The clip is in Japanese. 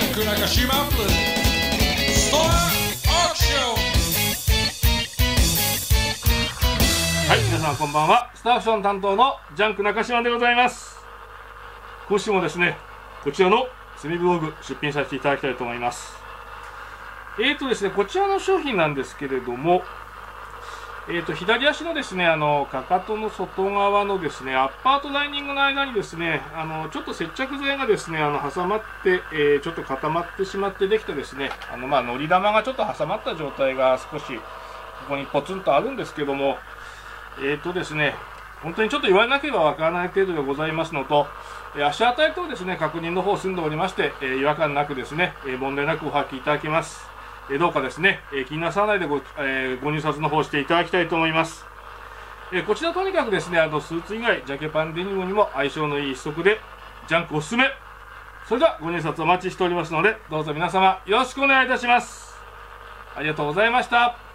ンク中島プレゼンストアアクションはい、皆さんこんばんは。スターアクション担当のジャンク中島でございます。今週もですね、こちらのセミブログ出品させていただきたいと思います。えーとですね、こちらの商品なんですけれども、えーと、左足のですね、あの、かかとの外側のですね、アッパーとライニングの間にですね、あの、ちょっと接着剤がですね、あの、挟まって、えーちょっと固まってしまってできたですね、あの、まあ、のり玉がちょっと挟まった状態が少し、ここにポツンとあるんですけども、えーとですね、本当にちょっと言われなければわからない程度でございますのと、足当たりとですね、確認の方を済んでおりまして、え違和感なくですね、え問題なくお履きいただけます。えどうかですね、え気になさらないでご,、えご入札の方していただきたいと思います。えこちらとにかくですね、あの、スーツ以外、ジャケパンデニムにも相性のいい一足で、ジャンクおすすめ。それではご入札お待ちしておりますので、どうぞ皆様よろしくお願いいたします。ありがとうございました。